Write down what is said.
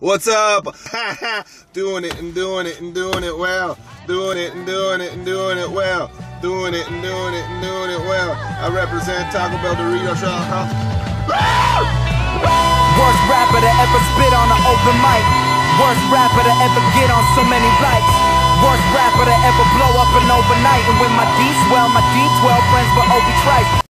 What's up? doing it and doing it and doing it well. Doing it and doing it and doing it well. Doing it and doing it and doing it well. I represent Taco Bell Dorito Shop. Worst rapper to ever spit on an open mic. Worst rapper to ever get on so many likes. Worst rapper to ever blow up an overnight. And with my D swell, my D12 friends but Obi Trice.